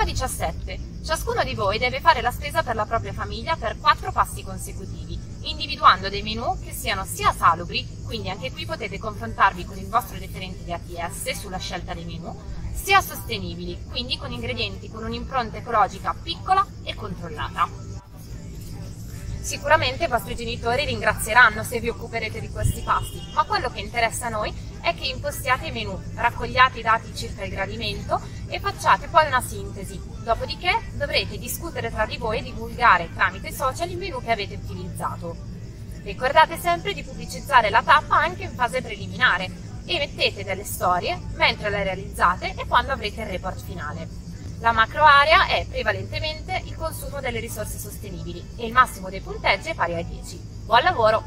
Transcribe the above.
Tappa 17. Ciascuno di voi deve fare la spesa per la propria famiglia per 4 passi consecutivi, individuando dei menu che siano sia salubri, quindi anche qui potete confrontarvi con il vostro referente di ATS sulla scelta dei menu, sia sostenibili, quindi con ingredienti con un'impronta ecologica piccola e controllata. Sicuramente i vostri genitori ringrazieranno se vi occuperete di questi pasti, ma quello che interessa a noi è che impostiate i menu, raccogliate i dati circa il gradimento e facciate poi una sintesi. Dopodiché dovrete discutere tra di voi e divulgare tramite social il menu che avete utilizzato. Ricordate sempre di pubblicizzare la tappa anche in fase preliminare e mettete delle storie mentre le realizzate e quando avrete il report finale. La macro area è prevalentemente il consumo delle risorse sostenibili e il massimo dei punteggi è pari a 10. Buon lavoro!